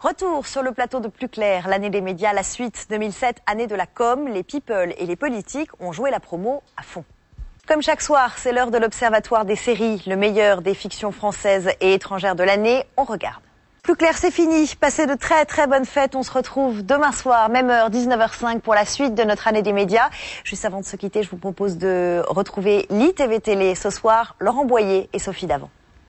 Retour sur le plateau de Plus Clair, l'année des médias, la suite 2007, année de la com, les people et les politiques ont joué la promo à fond. Comme chaque soir, c'est l'heure de l'Observatoire des séries, le meilleur des fictions françaises et étrangères de l'année. On regarde. Plus clair, c'est fini. Passez de très très bonnes fêtes. On se retrouve demain soir, même heure, 19h05 pour la suite de notre année des médias. Juste avant de se quitter, je vous propose de retrouver l'ITV Télé ce soir, Laurent Boyer et Sophie Davant.